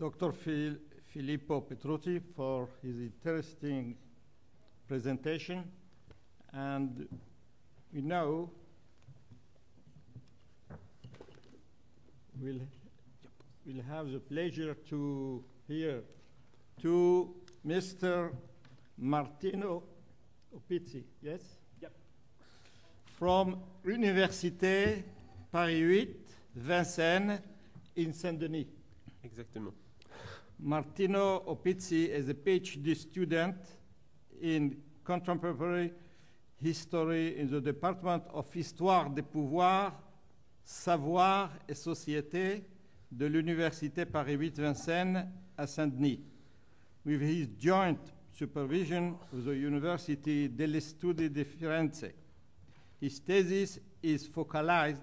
Dr. Phil, Filippo Petrucci for his interesting presentation. And we now we'll, we'll have the pleasure to hear to Mr. Martino Oppizzi, yes? Yep. From Université Paris 8, Vincennes, in Saint-Denis. Exactement. Martino Oppizzi is a PhD student in contemporary history in the Department of Histoire des pouvoirs, savoir et société de l'Université Paris 8 Vincennes à Saint-Denis. With his joint supervision of the University degli Studi di Firenze. His thesis is focalized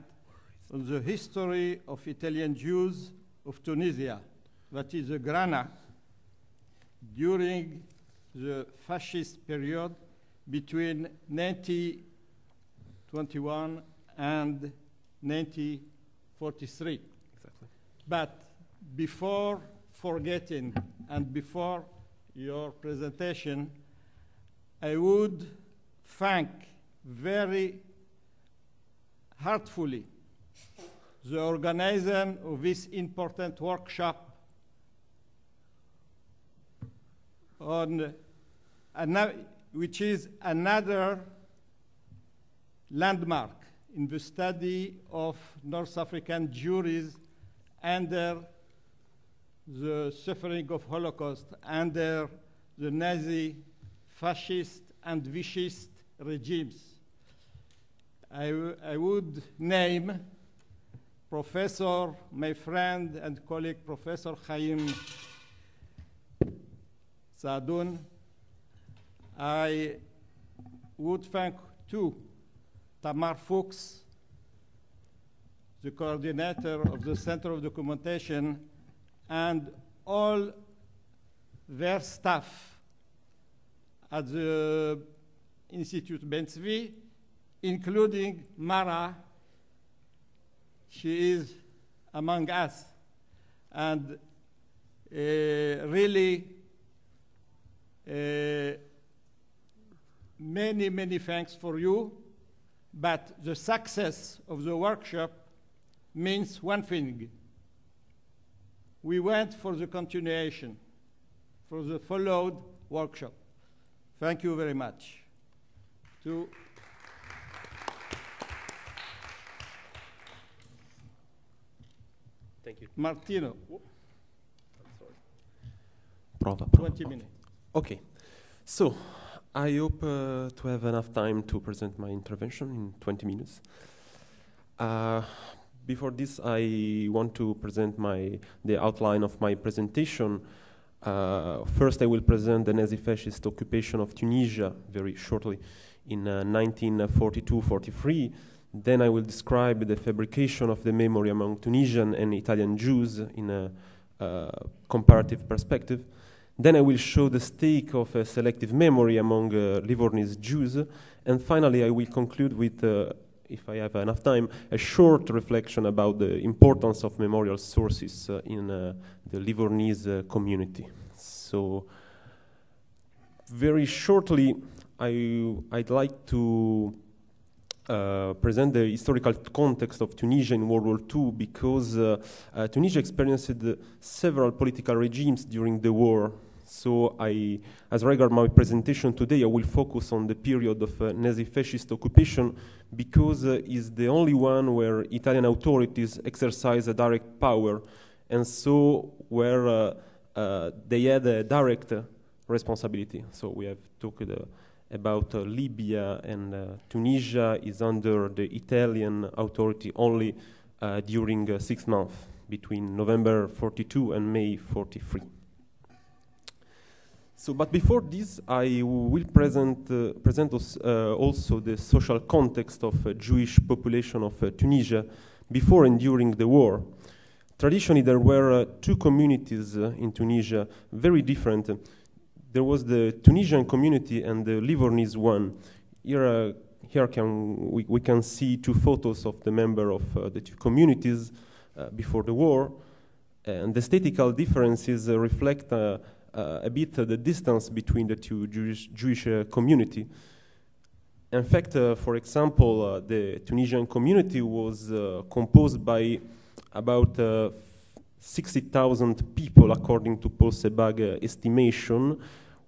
on the history of Italian Jews of Tunisia, that is uh, the Grana, during the fascist period between 1921 and 1943. Exactly. But before forgetting and before your presentation, I would thank very heartfully the organizer of this important workshop on which is another landmark in the study of North African Jewries under the suffering of Holocaust, under the Nazi, fascist, and Vichyst regimes. I would name Professor, my friend and colleague, Professor Chaim Saadun. I would thank too Tamar Fuchs, the coordinator of the Center of Documentation, and all their staff at the Institute Ben including Mara. She is among us. And uh, really, Uh, many, many thanks for you. But the success of the workshop means one thing. We went for the continuation, for the followed workshop. Thank you very much. To Thank you. Martino, Prova, 20 minutes. Okay. So, I hope uh, to have enough time to present my intervention in 20 minutes. Uh, before this, I want to present my the outline of my presentation. Uh, first, I will present the Nazi-fascist occupation of Tunisia very shortly in 1942-43. Then I will describe the fabrication of the memory among Tunisian and Italian Jews in a uh, comparative perspective. Then I will show the stake of a selective memory among uh, Livornese Jews. And finally, I will conclude with, uh, if I have enough time, a short reflection about the importance of memorial sources uh, in uh, the Livornese uh, community. So, very shortly, I, I'd like to uh, present the historical context of Tunisia in World War II because uh, uh, Tunisia experienced several political regimes during the war. So, I, as regard my presentation today, I will focus on the period of uh, Nazi-fascist occupation because uh, it's the only one where Italian authorities exercise a direct power, and so where uh, uh, they had a direct responsibility. So we have talked uh, about uh, Libya and Tunisia is under the Italian authority only during six months between November 42 and May 43. So, but before this, I will present, uh, present us, uh, also the social context of uh, Jewish population of uh, Tunisia before and during the war. Traditionally, there were uh, two communities in Tunisia, very different. There was the Tunisian community and the Livornese one. Here, here can, we, we can see two photos of the member of the two communities before the war. And the statistical differences reflect a bit the distance between the two Jewish, Jewish community. In fact, for example, the Tunisian community was composed by about 60,000 people, according to Paul Sebag estimation,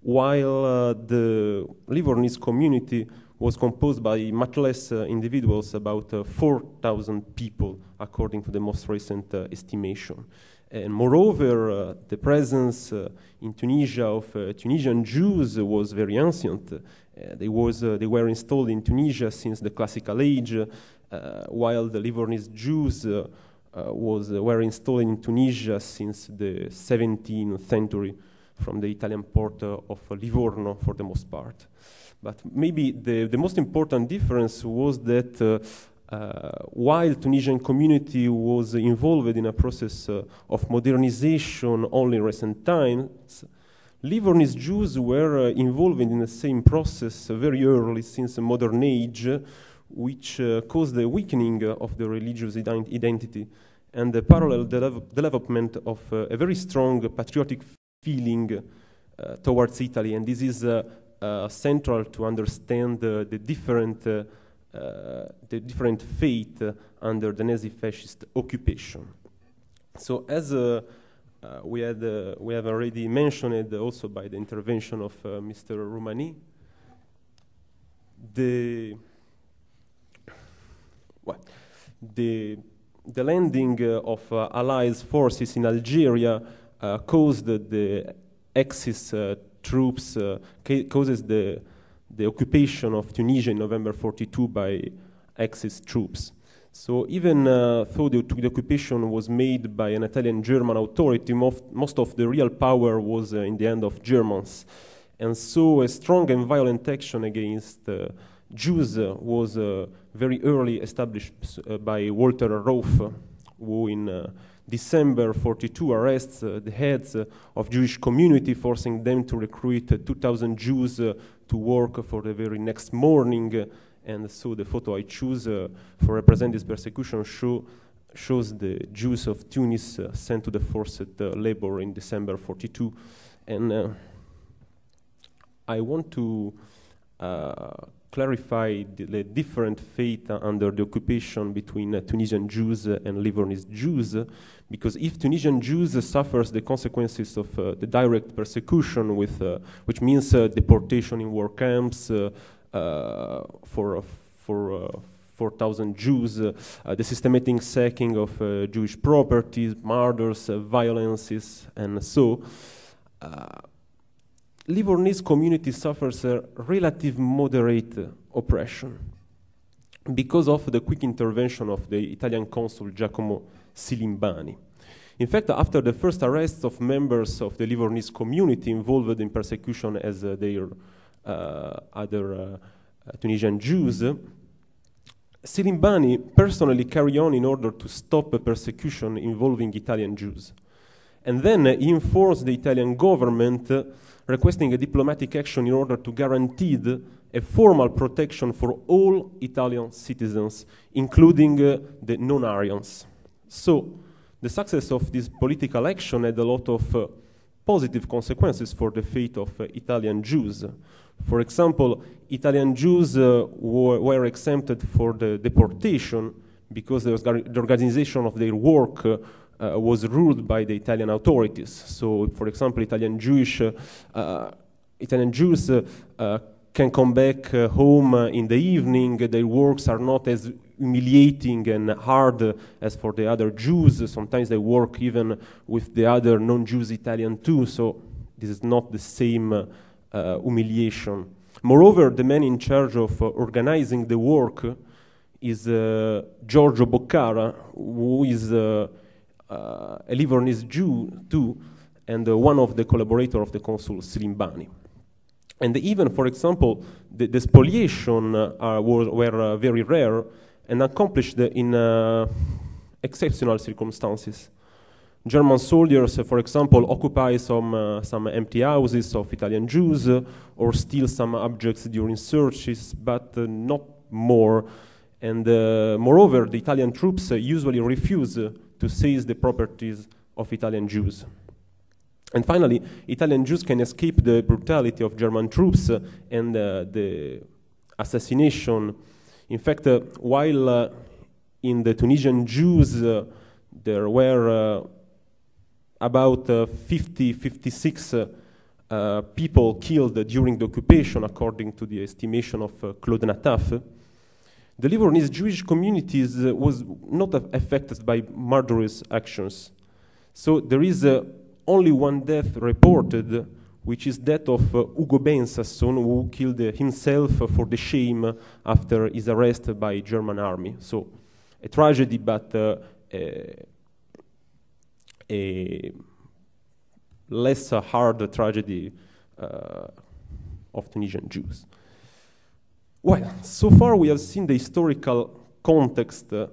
while uh, the Livornese community was composed by much less uh, individuals, about uh, 4,000 people, according to the most recent uh, estimation. And moreover, uh, the presence uh, in Tunisia of uh, Tunisian Jews was very ancient. Uh, they, was, uh, they were installed in Tunisia since the Classical Age, while the Livornese Jews was, were installed in Tunisia since the 17th century from the Italian port of Livorno for the most part. But maybe the, the most important difference was that uh, while Tunisian community was involved in a process uh, of modernization only in recent times, Livornese Jews were uh, involved in the same process very early since the modern age, which uh, caused the weakening of the religious ident identity and the parallel de development of uh, a very strong patriotic feeling towards Italy. And this is central to understand the different Uh, the different fate under the Nazi-fascist occupation. So as uh, uh, we, had, we have already mentioned also by the intervention of Mr. Roumani, the, well, the, the landing of Allies forces in Algeria caused the Axis troops uh, causes the, the occupation of Tunisia in November 42 by Axis troops. So even uh, though the, occupation was made by an Italian-German authority, most, of the real power was uh, in the hand of Germans. And so a strong and violent action against uh, Jews uh, was uh, very early established by Walter Rauff, who in December 42 arrests uh, the heads uh, of Jewish community, forcing them to recruit uh, 2,000 Jews uh, to work for the very next morning. and so the photo I choose uh, for represent this persecution show, shows the Jews of Tunis uh, sent to the forced labor in December 42. And I want to clarify the, the, different fate under the occupation between uh, Tunisian Jews and Livornese Jews, because if Tunisian Jews suffers the consequences of uh, the direct persecution, with, uh, which means uh, deportation in war camps uh, uh, for, for 4,000 Jews, the systematic sacking of Jewish properties, murders, violences, and so, Livornese community suffers a relative moderate oppression because of the quick intervention of the Italian consul Giacomo Silimbani. In fact, after the first arrests of members of the Livornese community involved in persecution as uh, their uh, other uh, Tunisian Jews, Silimbani personally carried on in order to stop a persecution involving Italian Jews. And then he enforced the Italian government requesting a diplomatic action in order to guarantee a formal protection for all Italian citizens, including uh, the non-Aryans. So, the success of this political action had a lot of uh, positive consequences for the fate of uh, Italian Jews. For example, Italian Jews uh, were, were, exempted for the deportation because the, organization of their work uh, was ruled by the Italian authorities. So, for example, Italian Jewish uh, Italian Jews uh, can come back home in the evening. Their works are not as humiliating and hard as for the other Jews. Sometimes they work even with the other non-Jews Italian too. So this is not the same uh, humiliation. Moreover, the man in charge of uh, organizing the work is uh, Giorgio Boccara, who is uh, a Livornese Jew too, and uh, one of the collaborators of the consul Silimbani. And even, for example, the, the spoliation uh, were, were very rare and accomplished in exceptional circumstances. German soldiers, uh, for example, occupy some, uh, some empty houses of Italian Jews uh, or steal some objects during searches, but not more. And moreover, the Italian troops usually refuse to seize the properties of Italian Jews. And finally, Italian Jews can escape the brutality of German troops uh, and uh, the assassination. In fact, uh, while uh, in the Tunisian Jews uh, there were uh, about 50, 56 people killed during the occupation, according to the estimation of Claude Nataf, the Livornese Jewish communities was not affected by murderous actions. So there is only one death reported, which is that of uh, Ugo Bensasson, who killed uh, himself for the shame after his arrest by German army. So a tragedy, but uh, a, a, less hard tragedy uh, of Tunisian Jews. Well, so far we have seen the historical context uh,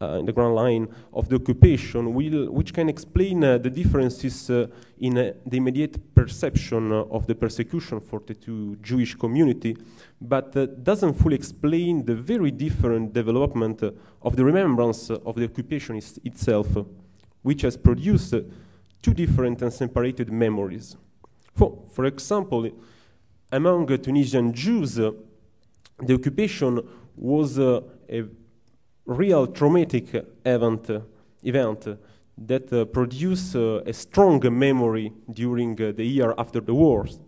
uh, in the grand line of the occupation, will, which can explain uh, the differences uh, in uh, the immediate perception of the persecution for the two Jewish community, but uh, doesn't fully explain the very different development uh, of the remembrance of the occupation itself, which has produced two different and separated memories. For, for example, among Tunisian Jews, the occupation was a real traumatic event, event that uh, produced uh, a strong memory during uh, the year after the wars.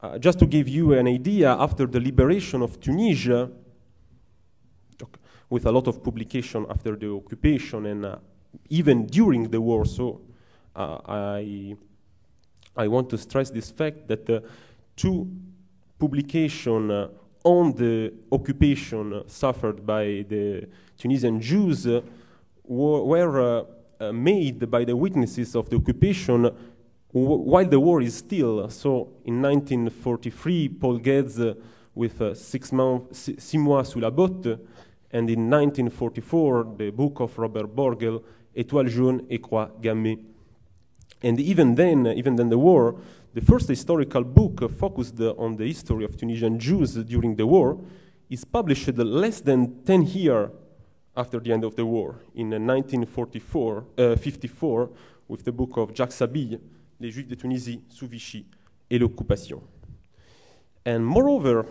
Uh, just to give you an idea, after the liberation of Tunisia, with a lot of publication after the occupation and uh, even during the war, so uh, I, I want to stress this fact that two publication on the occupation suffered by the Tunisian Jews uh, were uh, uh, made by the witnesses of the occupation while the war is still. So in 1943, Paul Guedes with uh, six, months, six mois sous la botte, and in 1944, the book of Robert Borgel, Étoile jaune et croix gammée. And even then, even then the war, the first historical book focused on the history of Tunisian Jews during the war is published less than 10 years after the end of the war in 1944, uh, 54, with the book of Jacques Sabille, Les Juifs de Tunisie sous Vichy et l'occupation. And moreover,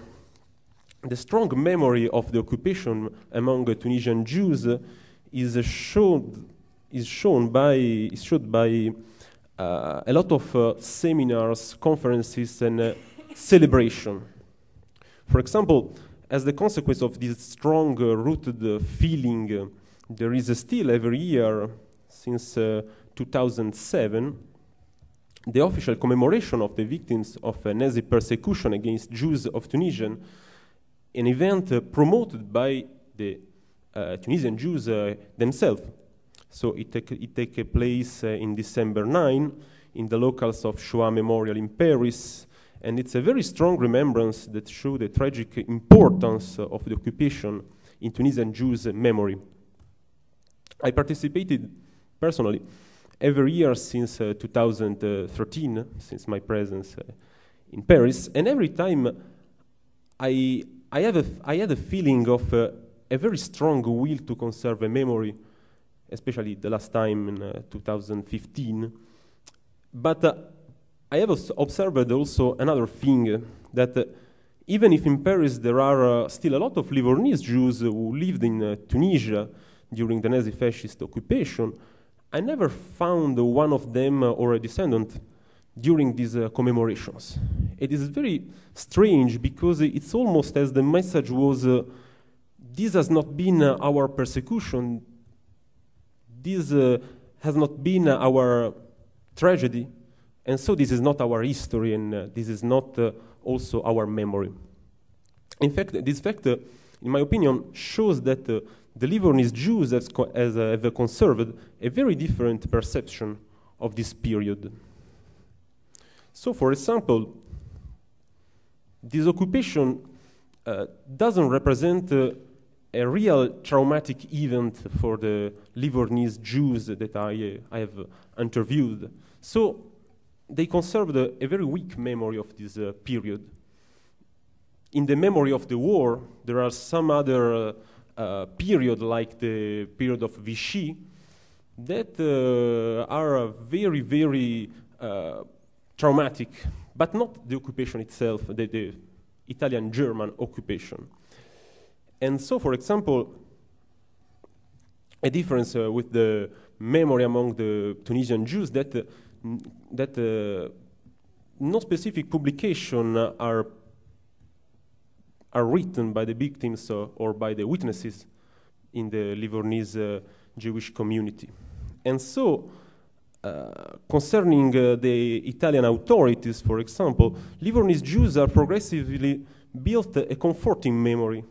the strong memory of the occupation among Tunisian Jews is shown, is shown by, is showed by a lot of uh, seminars, conferences, and uh, celebration. For example, as the consequence of this strong uh, rooted uh, feeling, uh, there is still every year since 2007 the official commemoration of the victims of Nazi persecution against Jews of Tunisia, an event promoted by the Tunisian Jews themselves. So it take, it take place uh, in December 9 in the locals of Shoah Memorial in Paris. And it's a very strong remembrance that shows the tragic importance of the occupation in Tunisian Jews' memory. I participated personally every year since uh, 2013, since my presence uh, in Paris, and every time I, I, have a, I had a feeling of uh, a very strong will to conserve a memory especially the last time in uh, 2015. But uh, I have observed also another thing uh, that uh, even if in Paris there are uh, still a lot of Livornese Jews who lived in uh, Tunisia during the Nazi fascist occupation, I never found one of them or a descendant during these commemorations. It is very strange because it's almost as the message was this has not been our persecution, this uh, has not been our tragedy, and so this is not our history, and uh, this is not uh, also our memory. In fact, this fact, uh, in my opinion, shows that uh, the Livornese Jews have, has, uh, have conserved a very different perception of this period. So, for example, this occupation doesn't represent a real traumatic event for the Livornese Jews that I, uh, I have interviewed. So they conserved a, a very weak memory of this uh, period. In the memory of the war, there are some other uh, uh period, like the period of Vichy, that uh, are very, very uh, traumatic, but not the occupation itself, the, the Italian German occupation. And so, for example, a difference uh, with the memory among the Tunisian Jews that, uh, that uh, no specific publication are, are written by the victims uh, or by the witnesses in the Livornese uh, Jewish community. And so, uh, concerning the Italian authorities, for example, Livornese Jews are progressively built a comforting memory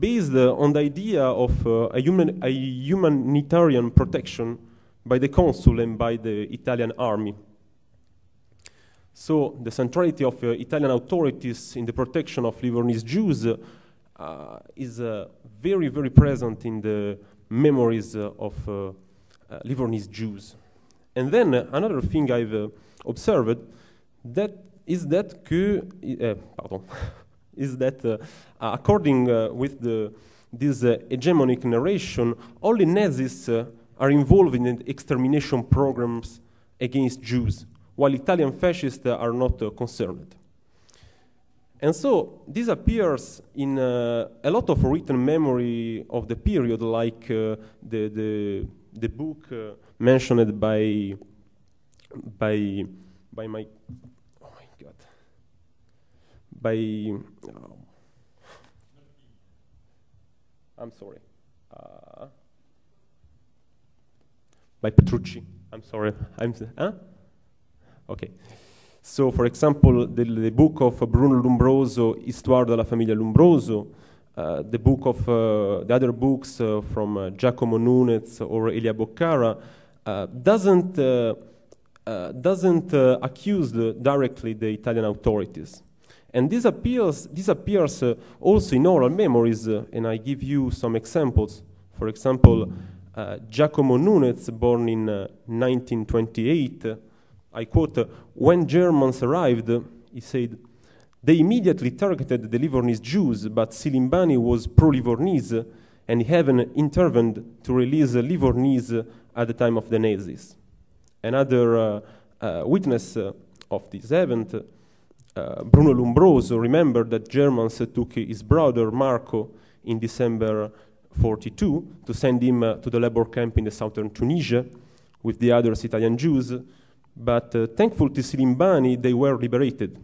based uh, on the idea of uh, a, human, a humanitarian protection by the consul and by the Italian army. So the centrality of uh, Italian authorities in the protection of Livornese Jews uh, is uh, very, very present in the memories uh, of Livornese Jews. And then another thing I've observed that is that que, pardon, is that uh, according uh, with the, this uh, hegemonic narration, only Nazis are involved in extermination programs against Jews, while Italian fascists are not concerned. And so this appears in uh, a lot of written memory of the period, like uh, the, the, the book uh, mentioned by, by, by my by, oh, I'm sorry, uh, by Petrucci. I'm sorry. I'm, huh? Okay. So, for example, the, the, book of Bruno Lumbroso, Histoire de la famiglia Lumbroso, uh, the book of uh, the other books uh, from uh, Giacomo Nunez or Elia Boccara uh, doesn't uh, doesn't accuse the, directly the Italian authorities. And this appears, this appears uh, also in oral memories, uh, and I give you some examples. For example, uh, Giacomo Nunez, born in 1928, uh, I quote, uh, when Germans arrived, he said, they immediately targeted the Livornese Jews, but Silimbani was pro-Livornese, and he even intervened to release Livornese at the time of the Nazis. Another uh, witness of this event uh, Bruno Lumbroso remembered that Germans took his brother Marco in December 42 to send him uh, to the labor camp in the southern Tunisia with the other Italian Jews. But uh, thankful to Silimbani, they were liberated.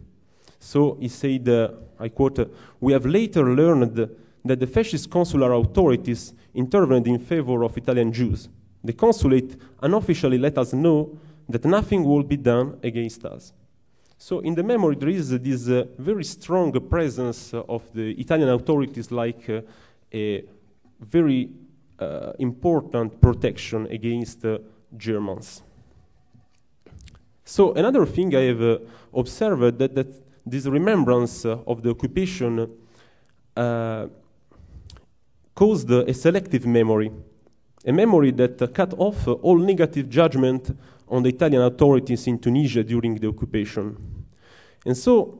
So he said, uh, I quote, We have later learned that the fascist consular authorities intervened in favor of Italian Jews. The consulate unofficially let us know that nothing will be done against us. So in the memory, there is uh, this uh, very strong presence of the Italian authorities like uh, a very uh, important protection against uh, Germans. So another thing I have uh, observed that, that this remembrance of the occupation caused a selective memory, a memory that cut off all negative judgment on the Italian authorities in Tunisia during the occupation. And so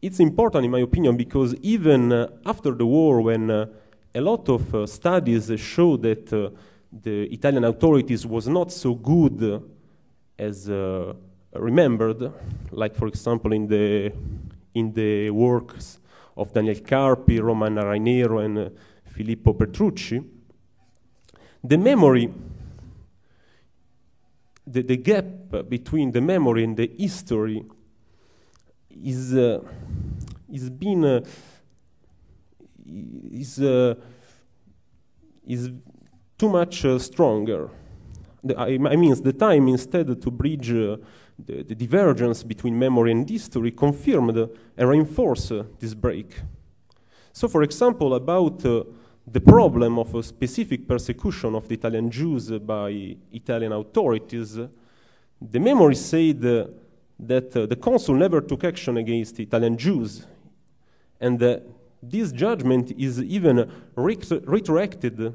it's important, in my opinion, because even uh, after the war, when uh, a lot of uh, studies show that uh, the Italian authorities was not so good as uh, remembered, like for example in the in the works of Daniel Carpi, Romana Rainero, and uh, Filippo Petrucci, the memory the, the gap between the memory and the history is uh, is been uh, is uh, is too much uh, stronger. The, I, I mean, the time instead to bridge uh, the, the, divergence between memory and history confirmed and reinforced uh, this break. So, for example, about the problem of a specific persecution of the Italian Jews by Italian authorities, the memory said that uh, the consul never took action against Italian Jews, and uh, this judgment is even retroacted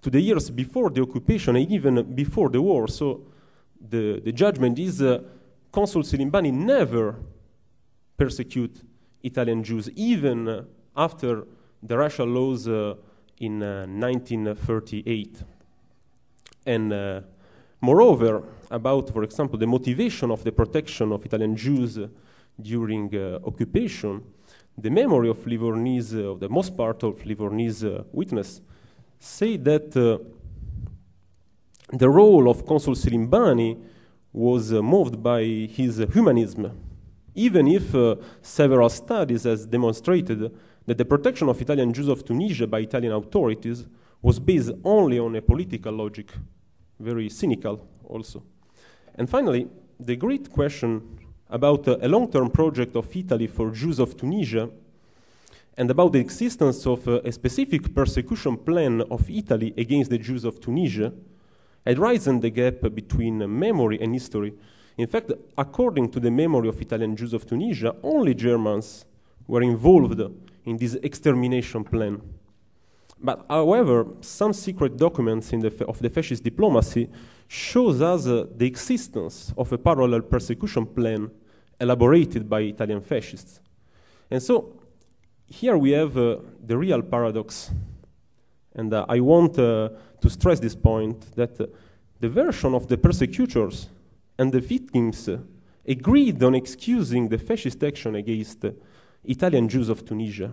to the years before the occupation and even before the war. So the, the judgment is uh, Consul Silimbani never persecute Italian Jews, even uh, after the racial laws uh, in 1938. Uh, And uh, moreover, about, for example, the motivation of the protection of Italian Jews during uh, occupation, the memory of Livornese, uh, of the most part of Livornese uh, witness, say that uh, the role of Consul Silimbani was uh, moved by his humanism, even if uh, several studies has demonstrated that the protection of Italian Jews of Tunisia by Italian authorities was based only on a political logic, very cynical also. And finally, the great question about uh, a long-term project of Italy for Jews of Tunisia and about the existence of uh, a specific persecution plan of Italy against the Jews of Tunisia had risen the gap between memory and history. In fact, according to the memory of Italian Jews of Tunisia, only Germans were involved in this extermination plan. But however, some secret documents the of the fascist diplomacy shows us uh, the existence of a parallel persecution plan elaborated by Italian fascists. And so here we have uh, the real paradox. And uh, I want uh, to stress this point that uh, the version of the persecutors and the victims uh, agreed on excusing the fascist action against Italian Jews of Tunisia.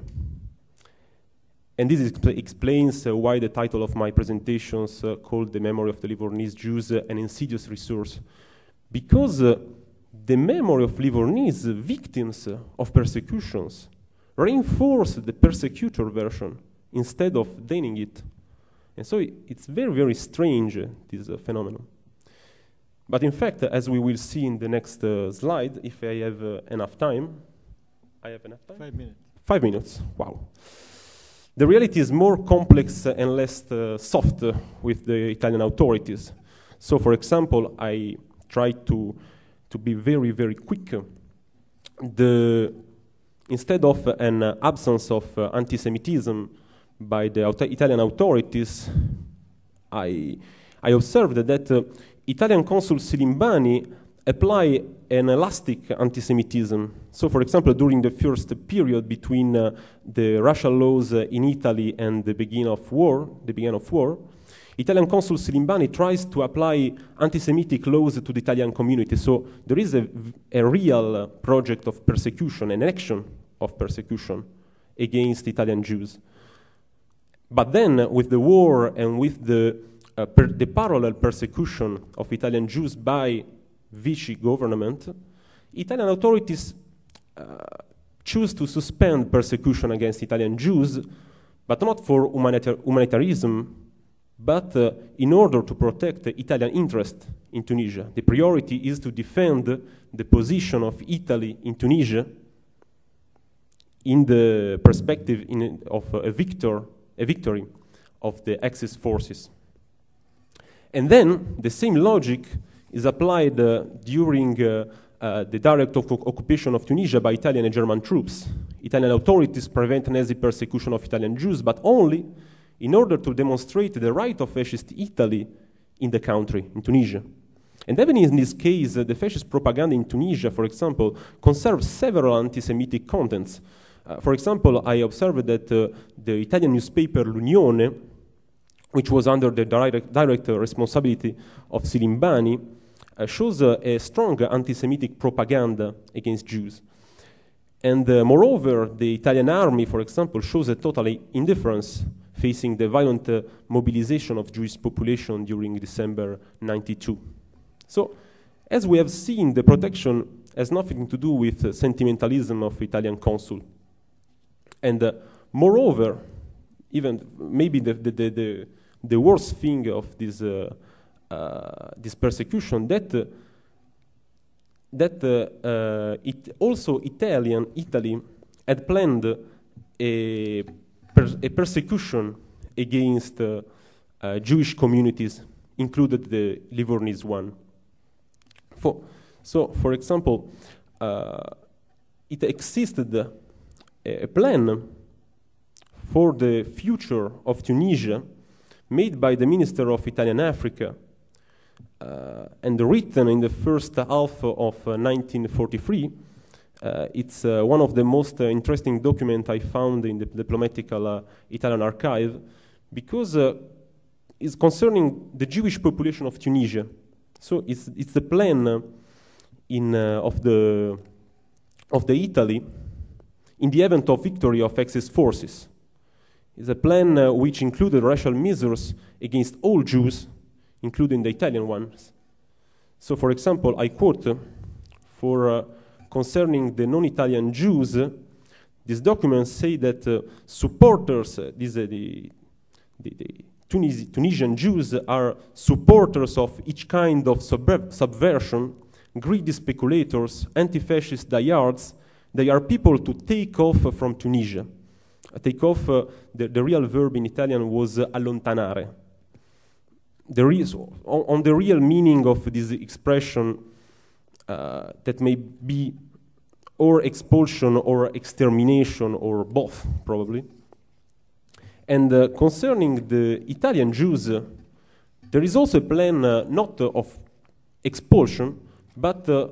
And this explains uh, why the title of my presentations uh, called The Memory of the Livornese Jews uh, an Insidious Resource. Because uh, the memory of Livornese victims uh, of persecutions reinforce the persecutor version instead of denying it. And so it's very, very strange, uh, this phenomenon. But in fact, as we will see in the next slide, if I have enough time, I have enough time? Five minutes. Five minutes, wow the reality is more complex and less uh, soft with the Italian authorities. So, for example, I try to, to be very, very quick. The, instead of an absence of uh, anti-Semitism by the Italian authorities, I, I observed that uh, Italian consul Silimbani apply an elastic anti-Semitism. So, for example, during the first period between uh, the racial laws uh, in Italy and the beginning of war, the beginning of war, Italian consul Silimbani tries to apply anti-Semitic laws to the Italian community. So there is a, a real uh, project of persecution, an action of persecution against Italian Jews. But then, with the war and with the, uh, the parallel persecution of Italian Jews by Vichy government, Italian authorities uh, choose to suspend persecution against Italian Jews, but not for humanitar humanitarianism, but uh, in order to protect the Italian interest in Tunisia. The priority is to defend the position of Italy in Tunisia in the perspective in, of a, victor, a victory of the Axis forces. And then the same logic is applied uh, during uh, uh, the direct occupation of Tunisia by Italian and German troops. Italian authorities prevent Nazi persecution of Italian Jews, but only in order to demonstrate the right of fascist Italy in the country, in Tunisia. And even in this case, uh, the fascist propaganda in Tunisia, for example, conserves several anti-Semitic contents. Uh, for example, I observed that uh, the Italian newspaper L'Unione, which was under the direct, direct responsibility of Silimbani, shows a strong anti-Semitic propaganda against Jews. And uh, moreover, the Italian army, for example, shows a total indifference facing the violent uh, mobilization of Jewish population during December 92. So, as we have seen, the protection has nothing to do with uh, sentimentalism of Italian consul. And uh, moreover, even maybe the, the, the, the, the worst thing of this uh, this persecution that uh, that uh, it also Italian Italy had planned a, per a persecution against Jewish communities, included the Livornese one. For, so, for example, it existed a, plan for the future of Tunisia made by the Minister of Italian Africa uh, and written in the first half of 1943. Uh, uh, it's one of the most interesting documents I found in the diplomatical Italian archive because it's concerning the Jewish population of Tunisia. So it's, it's the plan uh, in, uh, of, the, of the Italy in the event of victory of Axis forces. It's a plan uh, which included racial measures against all Jews, including the Italian ones. So, for example, I quote for uh, concerning the non-Italian Jews, these documents say that uh, supporters, uh, these, uh, the, the, the Tunis Tunisian Jews are supporters of each kind of sub subversion, greedy speculators, anti-fascist diehards. They are people to take off from Tunisia. take off, uh, the, the, real verb in Italian was allontanare. The on, on, the real meaning of this expression, uh, that may be or expulsion or extermination or both, probably. And uh, concerning the Italian Jews, uh, there is also a plan uh, not of expulsion, but uh,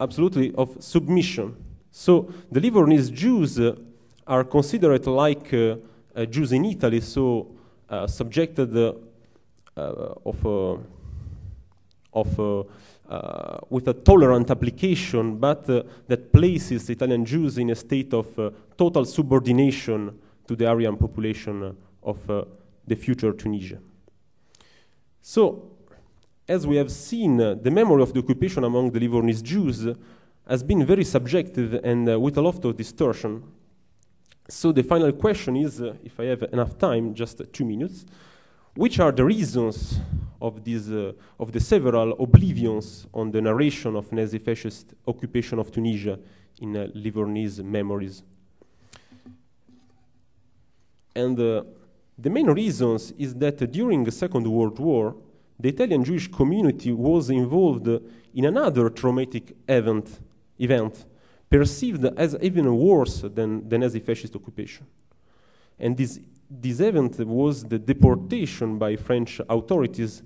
absolutely of submission. So the Livornese Jews uh, are considered like uh, Jews in Italy, so subjected of, of uh, with a tolerant application, but uh, that places Italian Jews in a state of uh, total subordination to the Aryan population of uh, the future Tunisia. So, as we have seen, uh, the memory of the occupation among the Livornese Jews has been very subjective and uh, with a lot of distortion. So the final question is, if I have enough time, just two minutes, which are the reasons of, these, uh, of the several oblivions on the narration of Nazi fascist occupation of Tunisia in uh, Livornese memories. And uh, the main reasons is that during the Second World War, the Italian Jewish community was involved in another traumatic event, event perceived as even worse than the Nazi fascist occupation. And this, this event was the deportation by French authorities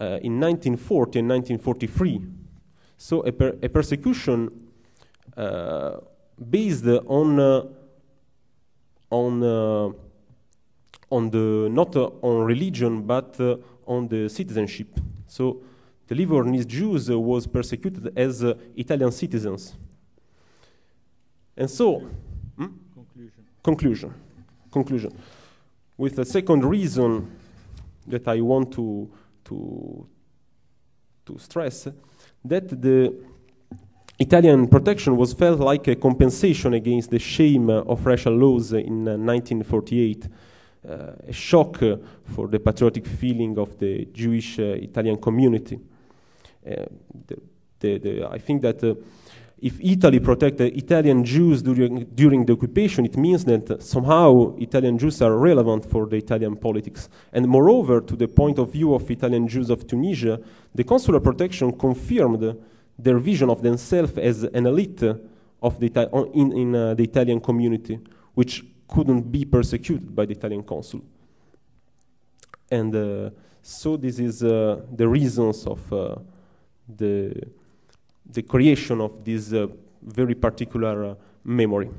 uh, in 1940 and 1943. So a, per a persecution uh, based on uh, on uh, on the not uh, on religion but uh, on the citizenship. So the Livornese Jews was persecuted as Italian citizens. And so, hmm? conclusion. conclusion, conclusion. With a second reason that I want to to, to stress that the Italian protection was felt like a compensation against the shame of racial laws in 1948, uh, uh, a shock for the patriotic feeling of the Jewish uh, Italian community. Uh, the, the, the, I think that uh, if Italy protected Italian Jews during, during the occupation, it means that somehow Italian Jews are relevant for the Italian politics. And moreover, to the point of view of Italian Jews of Tunisia, the consular protection confirmed their vision of themselves as an elite of the in, in uh, the Italian community, which couldn't be persecuted by the Italian consul. And uh, so this is uh, the reasons of uh, the the creation of this uh, very particular uh, memory.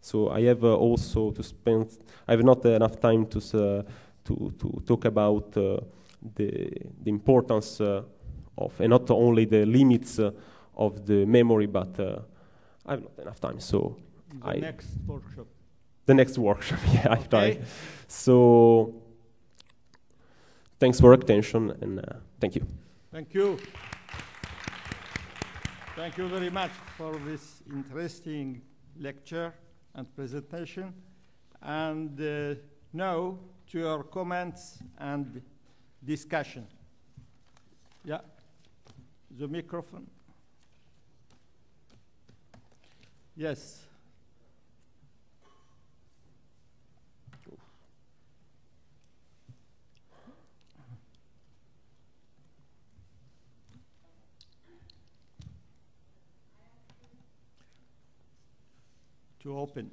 So I have uh, also to spend, I have not enough time to, to, to talk about the, the importance of, and not only the limits of the memory, but I have not enough time. So the I next workshop. The next workshop, yeah, okay. I try. So thanks for attention and uh, thank you. Thank you. Thank you very much for this interesting lecture and presentation. And uh, now to your comments and discussion. Yeah, the microphone. Yes. To open.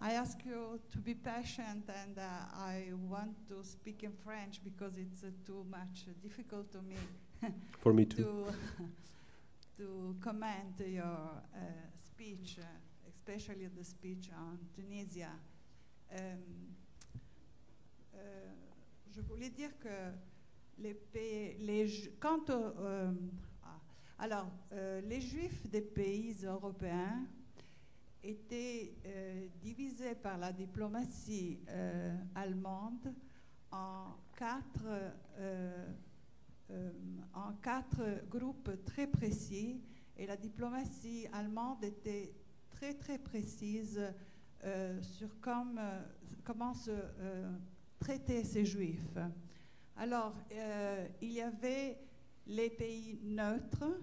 I ask you to be patient and uh, I want to speak in French because it's uh, too much uh, difficult to me. For me too. to, to comment your uh, speech, uh, especially the speech on Tunisia. Um, euh, je voulais dire que les pays, les, quand, euh, ah, alors, euh, les juifs des pays européens étaient euh, divisés par la diplomatie allemande en quatre, en quatre groupes très précis et la diplomatie allemande était très très précise sur comme, comment se traiter ces juifs. Alors, euh, il y avait les pays neutres,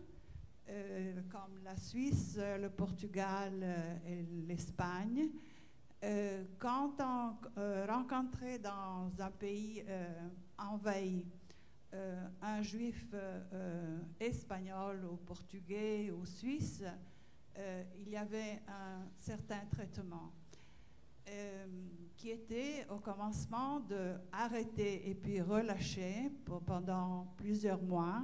euh, comme la Suisse, euh, le Portugal et l'Espagne. Quand on rencontrait dans un pays envahi un juif espagnol ou portugais ou suisse, il y avait un certain traitement qui était au commencement de arrêter et puis relâcher pendant plusieurs mois.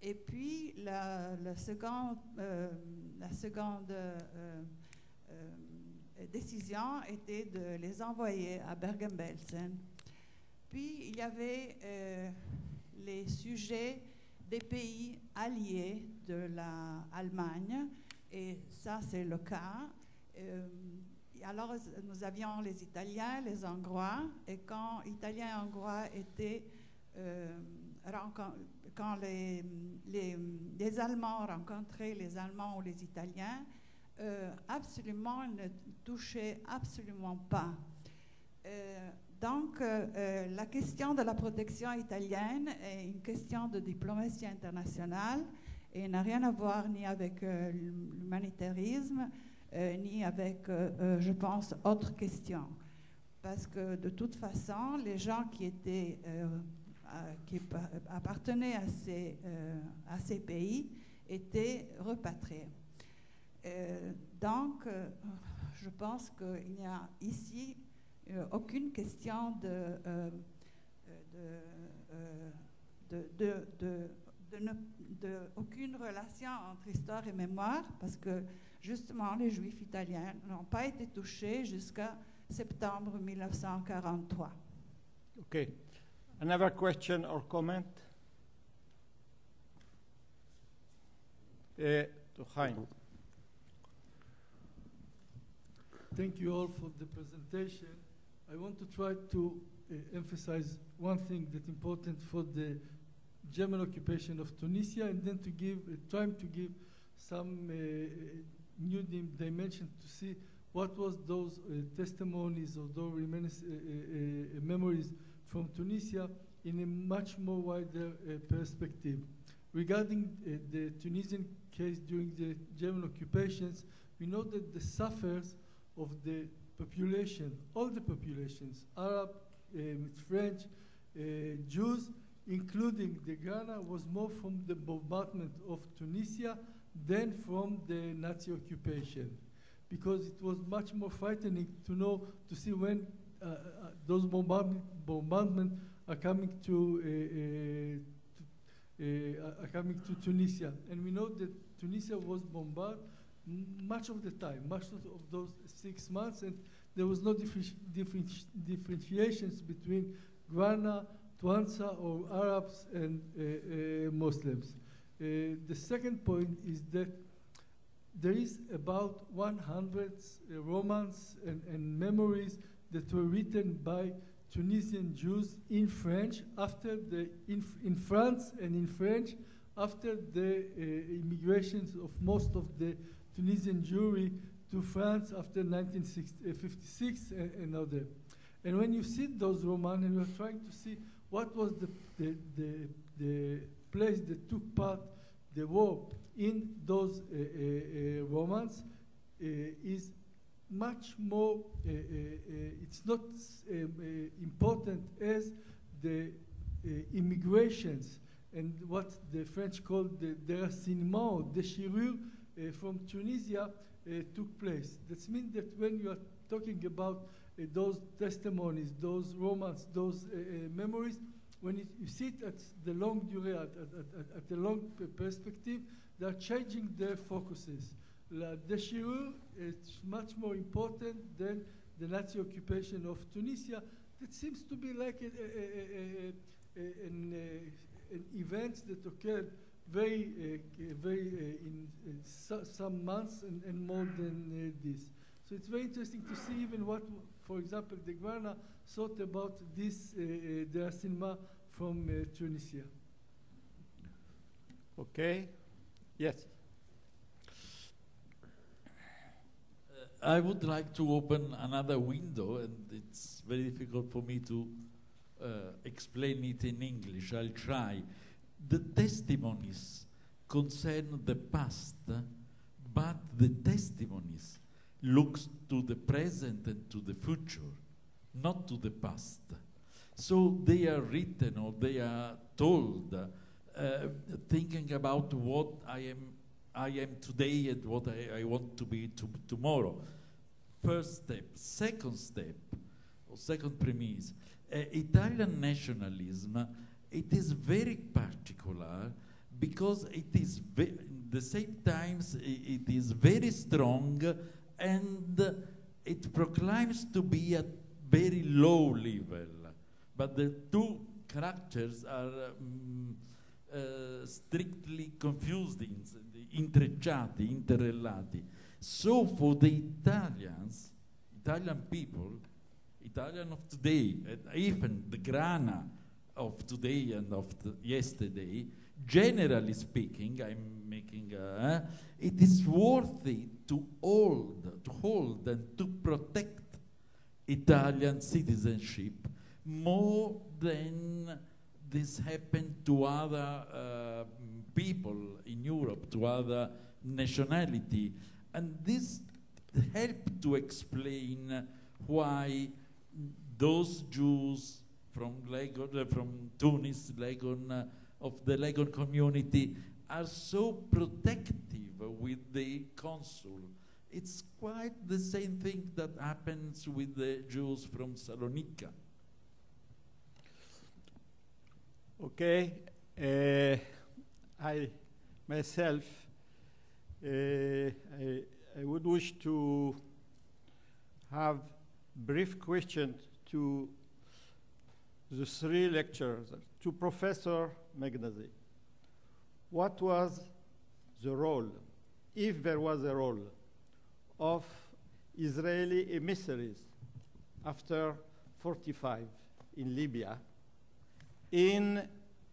Et puis la, la seconde, euh, la seconde euh, euh, décision était de les envoyer à Bergen-Belsen. Puis il y avait euh, les sujets des pays alliés de l'Allemagne, et ça c'est le cas. Alors nous avions les Italiens, les Hongrois, et quand Italiens et Hongrois étaient euh, quand les, les, Allemands rencontraient les Allemands ou les Italiens, euh, absolument ils ne touchaient absolument pas. Euh, donc, la question de la protection italienne est une question de diplomatie internationale et n'a rien à voir ni avec l'humanitarisme, ni avec, euh, euh, je pense, autres questions. Parce que de toute façon, les gens qui étaient, euh, qui pa- appartenaient à ces, euh, à ces pays étaient repatriés. Euh, donc, euh, je pense qu'il n'y a ici euh, aucune question de, euh, euh, de, euh, de, de- aucune relation entre histoire et mémoire, parce que justement les Juifs italiens n'ont pas été touchés jusqu'à septembre 1943. Okay. Another question or comment? Eh, to Hein. Thank you all for the presentation. I want to try to uh, emphasize one thing that's important for the German occupation of Tunisia, and then to give uh, trying to give some uh, new dim- dimension to see what was those uh, testimonies or those uh, uh, memories from Tunisia in a much more wider perspective. Regarding the Tunisian case during the German occupations, we know that the suffers of the population, all the populations, Arab, um, French, uh, Jews, including the Grana, was more from the bombardment of Tunisia than from the Nazi occupation. Because it was much more frightening to know, to see when uh, uh, those bombardment, bombardment are coming to, uh, uh, to uh, are coming to Tunisia. And we know that Tunisia was bombarded much of the time, much of those six months, and there was no differenti- differenti- differentiations between Grana, Tuansa, or Arabs and uh, Muslims. Uh, the second point is that there is about 100 uh, romans and, and memories that were written by Tunisian Jews in French after the in, in France and in French after the uh, immigrations of most of the Tunisian Jewry to France after 1956 and, and other. And when you see those romans and you're trying to see what was the, the, the, the place that took part the war in those uh, uh, uh, romans uh, is much more, it's not um, important as the immigrations and what the French called the déracinement, déchirure uh, from Tunisia uh, took place. That means that when you are talking about uh, those testimonies, those romance, those memories, when it, you see it at the long durée, at, at, at, at the long perspective, they are changing their focuses. La déchirure is much more important than the Nazi occupation of Tunisia. That seems to be like a, a, a, an, uh, an event that occurred very, uh, very uh, in, so, some months and, and more than uh, this. So it's very interesting to see even what, for example, the Grana thought about this uh, uh, déracinement from uh, Tunisia. Okay? Yes. I would like to open another window, and it's very difficult for me to uh, explain it in English. I'll try. The testimonies concern the past, but the testimonies looks to the present and to the future, not to the past. So they are written or they are told, uh, thinking about what I am I am today and what I, I want to be to, tomorrow. First step. Second step, or second premise, uh, Italian nationalism, it is very particular because it is ve- the same times i- it is very strong and it proclaims to be at very low level. But the two characters are um, uh, strictly confused, in, intrecciati, interrelati. So for the Italians, Italian people, Italian of today, even the Grana of today and of yesterday, generally speaking, I'm making, uh, it is worthy to hold, to hold and to protect Italian citizenship more than this happened to other uh, people in Europe, to other nationality. And this helped to explain why those Jews from Leghorn, uh, from Tunis, Leghorn, uh, of the Leghorn community are so protective with the consul. It's quite the same thing that happens with the Jews from Salonika. Okay. Uh, I myself, uh, I, I would wish to have brief questions to the three lecturers, to Professor Meghnagi. What was the role, if there was a role, of Israeli emissaries after 45 in Libya in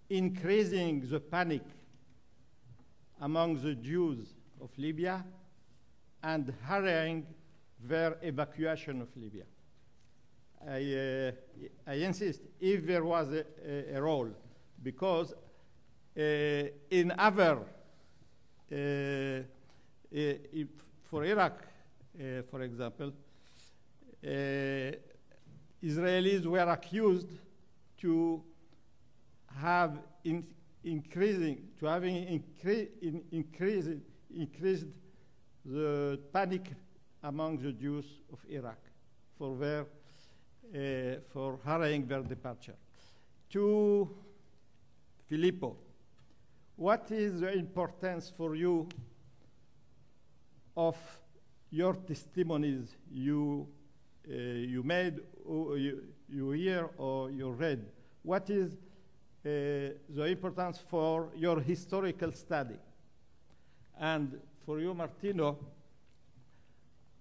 increasing the panic among the Jews of Libya and hurrying their evacuation of Libya. I, uh, I insist, if there was a, a, a role, because uh, in other, uh, uh, for Iraq, for example, uh, Israelis were accused to have in, increasing to having incre- in, increased, increased the panic among the Jews of Iraq for their uh, for hurrying their departure. To Filippo, what is the importance for you of your testimonies you uh, you made or you, you hear or you read? What is uh, the importance for your historical study. And for you, Martino,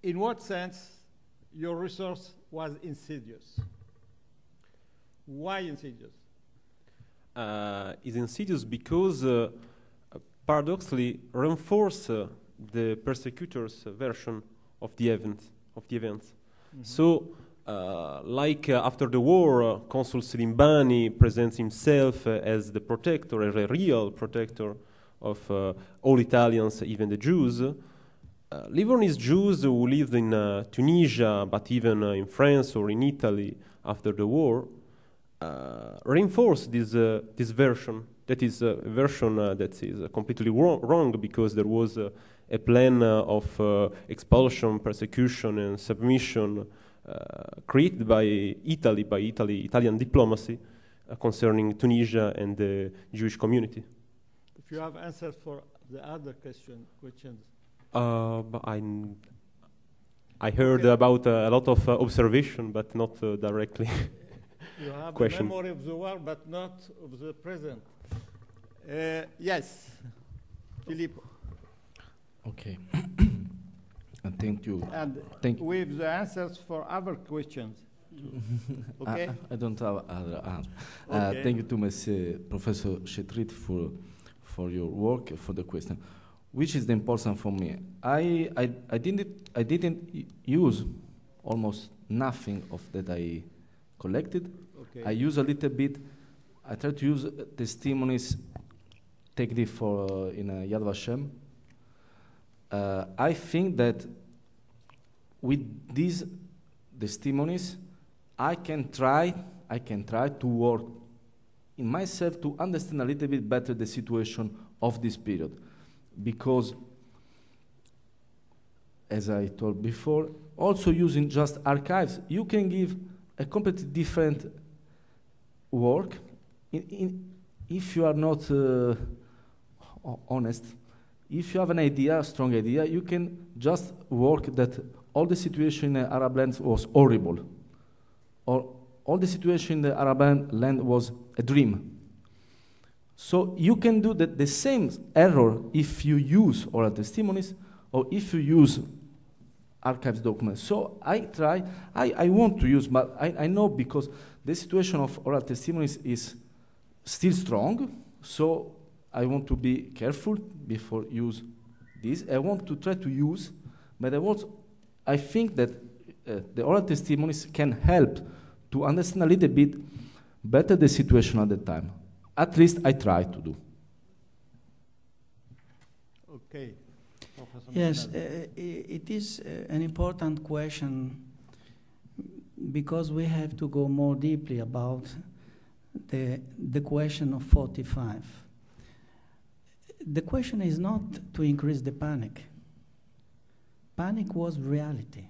in what sense your resource was insidious? Why insidious? uh, is insidious because uh, paradoxically reinforce uh, the persecutors' version of the event of the events. So, uh, like uh, after the war, uh, Consul Silimbani presents himself uh, as the protector, as a real protector of uh, all Italians, even the Jews. Uh, Livornese Jews who lived in uh, Tunisia, but even uh, in France or in Italy after the war, uh, reinforce this uh, this version. That is a version uh, that is uh, completely wrong, wrong because there was uh, a plan uh, of uh, expulsion, persecution, and submission uh, created by Italy, by Italy, Italian diplomacy, uh, concerning Tunisia and the Jewish community. If you have answers for the other question, questions. Uh, I, heard Okay. about uh, a lot of uh, observation, but not uh, directly. You have Question. memory of the war, but not of the present. Yes, Philippe, Okay. and thank you. and Thank you. with the answers for other questions. Okay? I, I don't have other answer. Uh, Okay. thank you to Monsieur Professor Chetrit for for your work for the question, which is the important for me. I I, I didn't I didn't y- use almost nothing of that I collected. Okay. I use a little bit. I try to use uh, testimonies taken for uh, in uh, Yad Vashem. Uh, I think that with these testimonies, I can try. I can try to work in myself to understand a little bit better the situation of this period, because, as I told before, also using just archives, you can give a completely different work in, in, if you are not uh, honest if you have an idea a strong idea you can just work that all the situation in the arab lands was horrible. Or all the situation in the arab lan- land was a dream. So you can do the, the same error if you use oral testimonies or if you use archives documents. So I try, I, I want to use, but I, I know because the situation of oral testimonies is still strong, so I want to be careful before use this. I want to try to use, but I want, I think that uh, the oral testimonies can help to understand a little bit better the situation at the time. At least I try to do. Okay. Professor Yes, uh, it is uh, an important question because we have to go more deeply about the, the question of 45. The question is not to increase the panic. Panic was reality.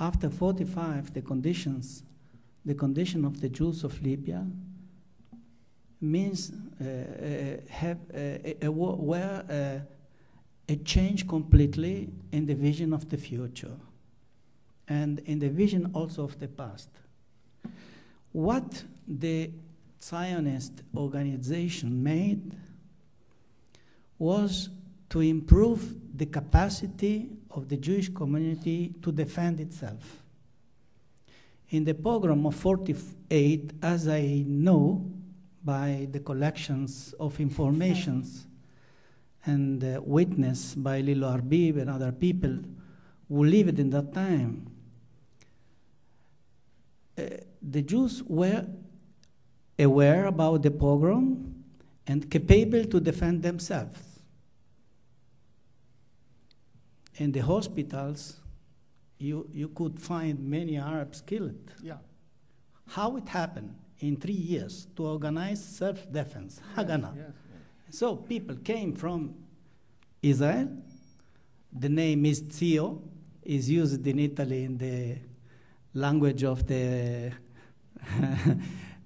After 45, the conditions, the condition of the Jews of Libya means uh, uh, have uh, a, uh, a change completely in the vision of the future and in the vision also of the past. What the Zionist organization made was to improve the capacity of the Jewish community to defend itself. In the pogrom of 48, as I know by the collections of informations, and uh, by Lillo Arbib and other people who lived in that time, uh, the Jews were aware about the pogrom and capable to defend themselves. In the hospitals, you, you could find many Arabs killed. Yeah. How it happened in three years to organize self defense, Haganah. Yes, So people came from Israel. The name is Zio, is used in Italy in the language of the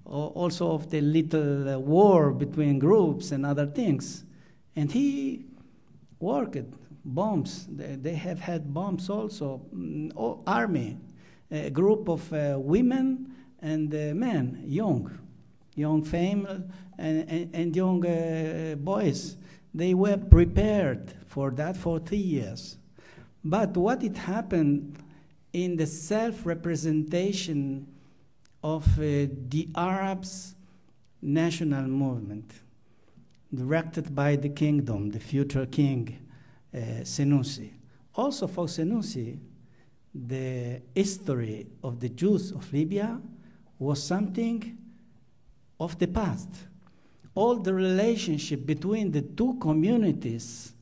also of the little uh, war between groups and other things. And he worked bombs. They, have had bombs also. Mm, army, a group of uh, women and uh, men, young, young female and, young boys. They were prepared for that for three years. But what it happened in the self-representation of uh, the Arabs national movement, directed by the kingdom, the future king uh, Senussi. Also for Senussi, the history of the Jews of Libya was something of the past. All the relationship between the two communities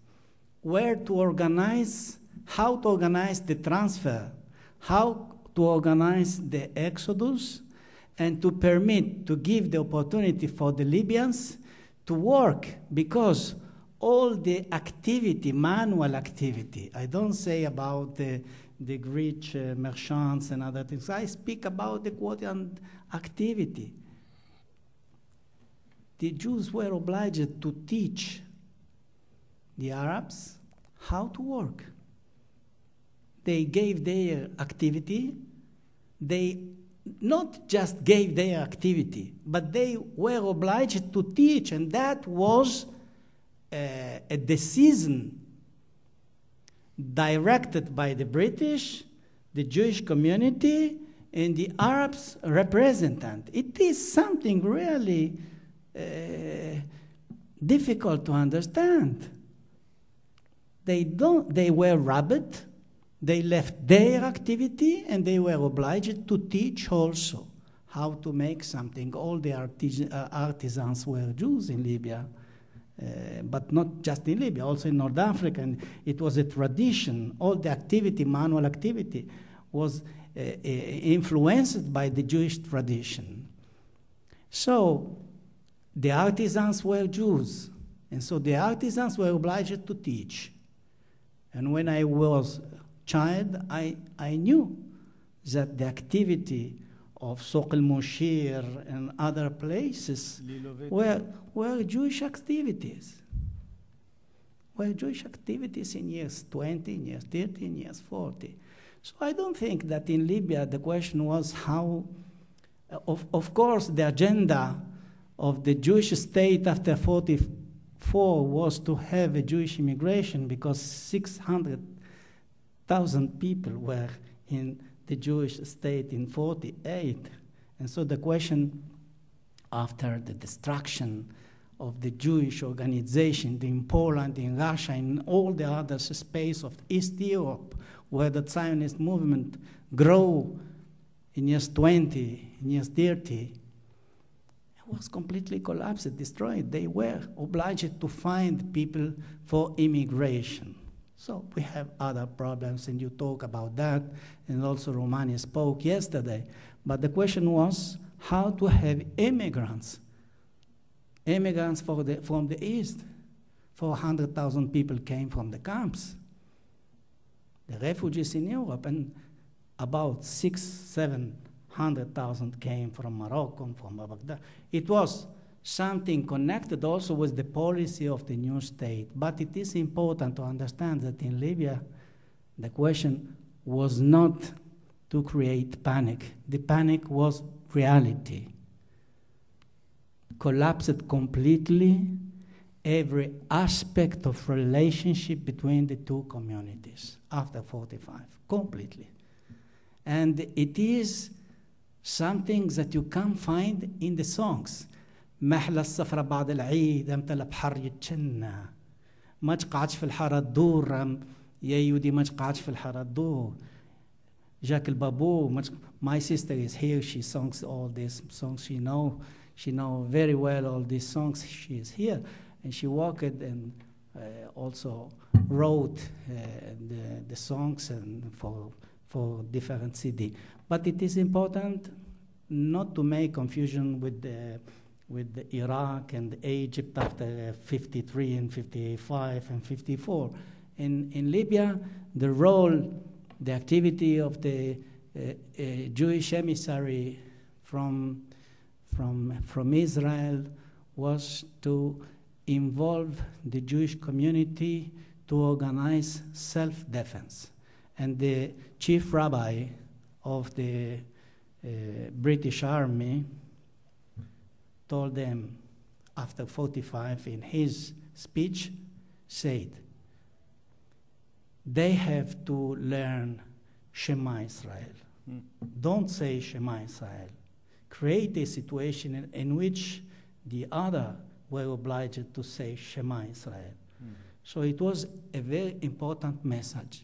were to organize how to organize the transfer, how to organize the exodus, and to permit, to give the opportunity for the Libyans to work because all the activity, manual activity, I don't say about the, the rich uh, merchants and other things, I speak about the quotient activity. the Jews were obliged to teach the Arabs how to work. They gave their activity, they not just gave their activity, but they were obliged to teach, and that was uh, a decision directed by the British, the Jewish community, and the Arabs representative. It is something really uh, difficult to understand. They, don't, they were rabid, they left their activity, and they were obliged to teach also how to make something. All the artis- uh, artisans were Jews in Libya. Uh, but not just in Libya, also in North Africa. And it was a tradition. All the activity, manual activity, was uh, uh, influenced by the Jewish tradition. So the artisans were Jews, and so the artisans were obliged to teach. And when I was a child, I, I knew that the activity of Soq al-Mushir and other places were, were Jewish activities. Were Jewish activities in years 20, in years 13, years 40. So I don't think that in Libya the question was how, of, of course, the agenda of the Jewish state after 44 was to have a Jewish immigration because 600,000 people were in the Jewish state in 48. And so the question after the destruction of the Jewish organization in Poland, in Russia, in all the other space of East Europe, where the Zionist movement grew in years 20, in years 30, it was completely collapsed, destroyed. They were obliged to find people for immigration. So we have other problems, and you talk about that, and also Romania spoke yesterday. But the question was how to have immigrants, immigrants the, from the east. 400,000 people came from the camps, the refugees in Europe, and about six, seven hundred thousand came from Morocco, from Baghdad. It was something connected also with the policy of the new state. But it is important to understand that in Libya, the question was not to create panic. The panic was reality. Collapsed completely every aspect of relationship between the two communities after 45, completely. And it is something that you can find in the songs. محلى السفرة بعد العيد امتى البحر يتشنى ما تقعدش في الحارة تدور يا يودي ما تقعدش في الحارة تدور جاك البابو my sister is here she songs all these songs she know she know very well all these songs she is here and she walked and uh, also wrote uh, the, the songs and for for different CD but it is important not to make confusion with the with Iraq and Egypt after 53 and 55 and 54. In, in Libya, the role, the activity of the uh, uh, Jewish emissary from, from, from Israel was to involve the Jewish community to organize self defense. And the chief rabbi of the uh, British Army told them after 45 in his speech said they have to learn Shema Israel. Mm. Don't say Shema Israel. Create a situation in, in, which the other were obliged to say Shema Israel. Mm. So it was a very important message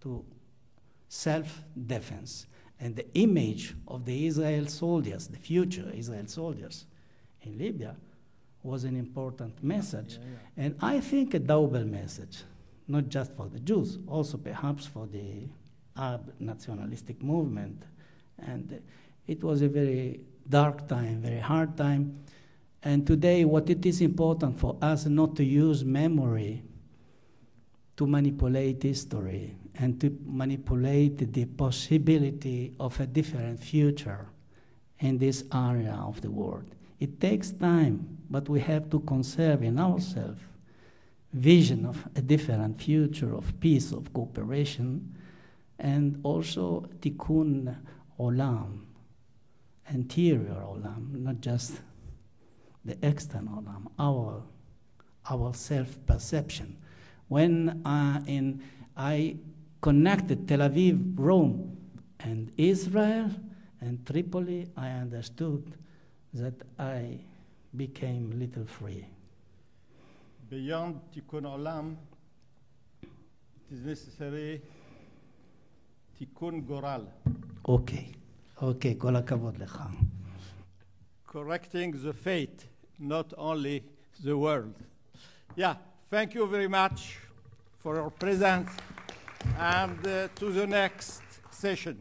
to self defense. And the image of the Israel soldiers, the future Israel soldiers, in Libya was an important message. Yeah, yeah. And I think a double message, not just for the Jews, also perhaps for the Arab nationalistic movement. And it was a very dark time, very hard time. And today, what it is important for us not to use memory to manipulate history and to manipulate the possibility of a different future in this area of the world It takes time, but we have to conserve in ourselves vision of a different future of peace, of cooperation, and also tikkun olam, interior olam, not just the external olam, our, our self-perception. When uh, in, I connected Tel Aviv, Rome, and Israel and Tripoli, I understood that I became little free. Beyond Tikkun Olam, it is necessary Tikkun Goral, אוקיי, אוקיי, כל הכבוד לך. correcting the fate, not only the world. Yeah, thank you very much for your presence and uh, to the next session.